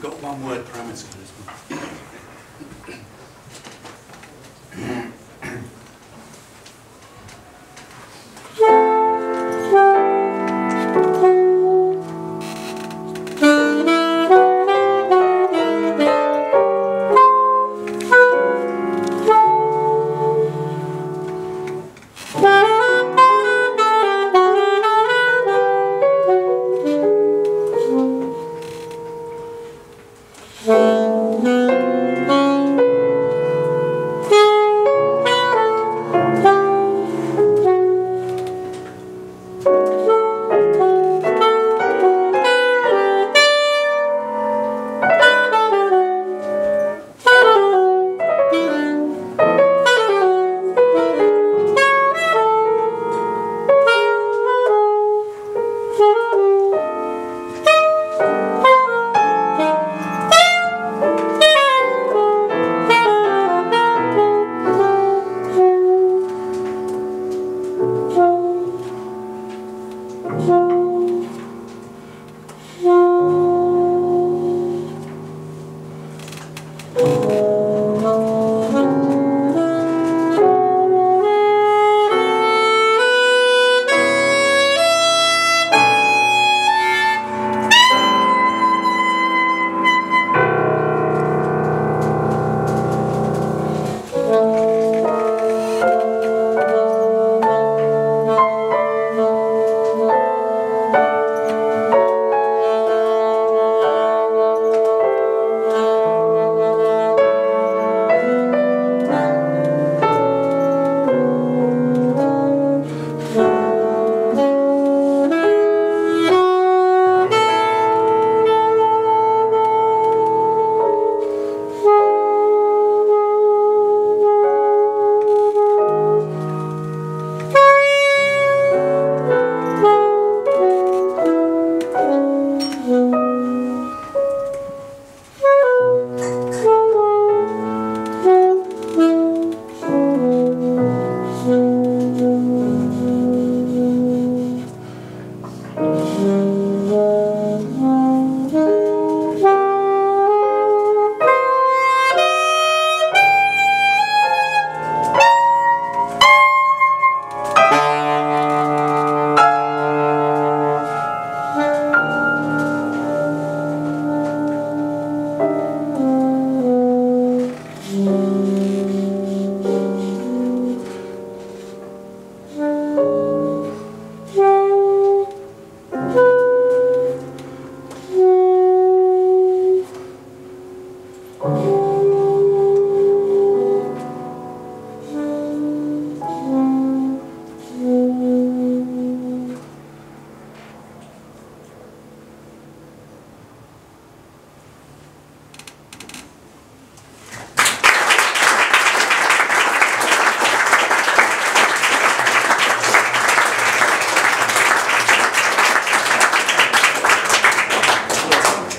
We've got one word parameter for this one.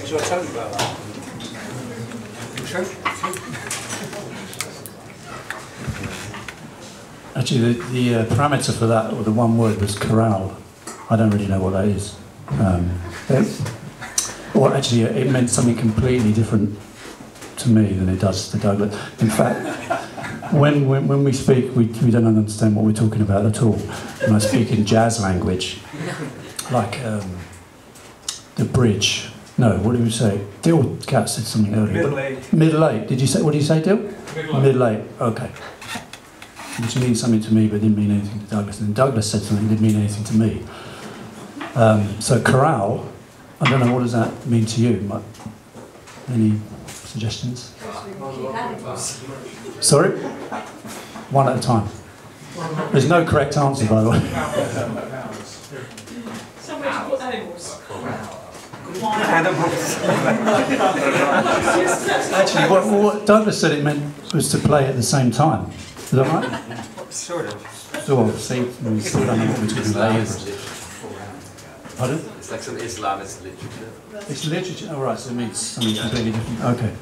Should I tell you about that? Actually, the, the uh, parameter for that, or the one word, was chorale. I don't really know what that is. Um, it, well, actually, it meant something completely different to me than it does to Douglas. In fact, when, when, when we speak, we, we don't understand what we're talking about at all. When I speak in jazz language, like um, the bridge. No, what did we say? Dill Cat said something earlier. Middle but- eight. Middle eight. Did you say? What did you say, Dill? Middle eight. Middle eight. Okay. Which means something to me, but didn't mean anything to Douglas. And Douglas said something that didn't mean anything to me. Um, so chorale, I don't know what does that mean to you. Mu- Any suggestions? Sorry. One at a time. There's no correct answer, by the way. Actually, what, what Douglas said it meant was to play at the same time. Is that right? Sort of. So, well, see, we still don't know what we're talking about. Pardon? It's like some Islamist literature. It's literature. Oh, right, so it means something completely different. Okay.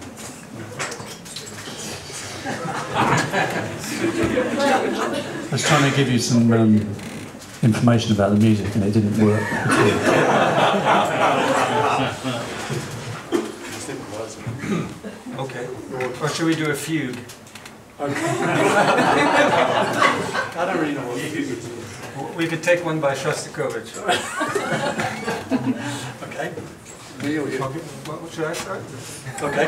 I was trying to give you some um, information about the music and it didn't work. at all. Okay. Or should we do a fugue? I don't really know what it is. We could take one by Shostakovich. Okay. Me or you? Okay, What should I start? Okay.